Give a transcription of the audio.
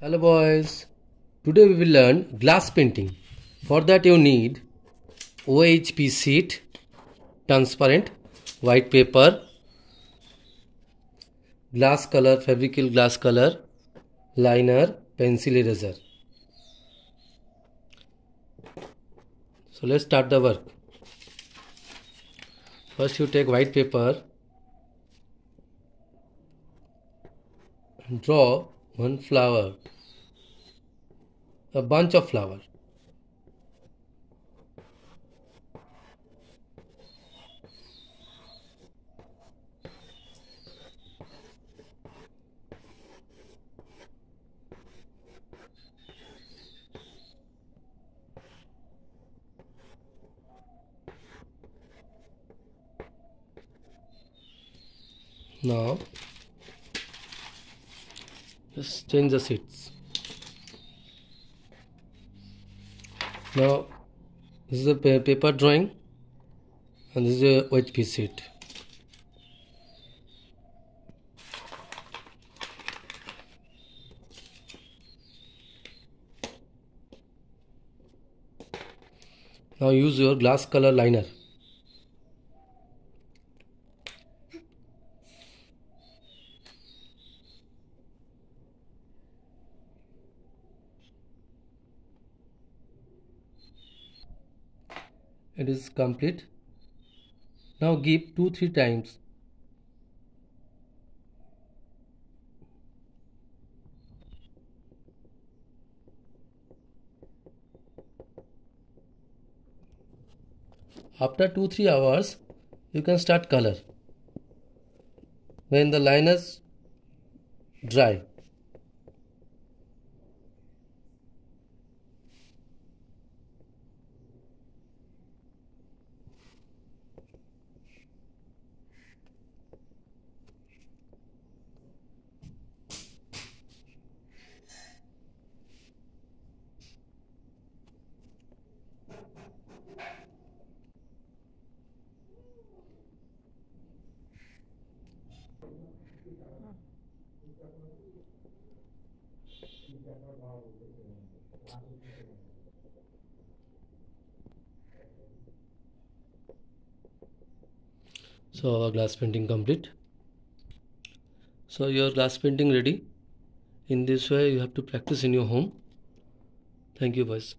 Hello boys. Today we will learn glass painting. For that you need OHP sheet, transparent, white paper, glass color, Fevicryl glass color, liner, pencil eraser. So let's start the work. First you take white paper and draw one flower, a bunch of flowers. Now just change the seats now this is a paper drawing and this is a white OHP sheet. Now use your glass color liner it is complete. Now give 2 3 times. After 2 3 hours you can start color. When the liners dry so our glass painting complete. So your glass painting ready. In this way you have to practice in your home. Thank you boys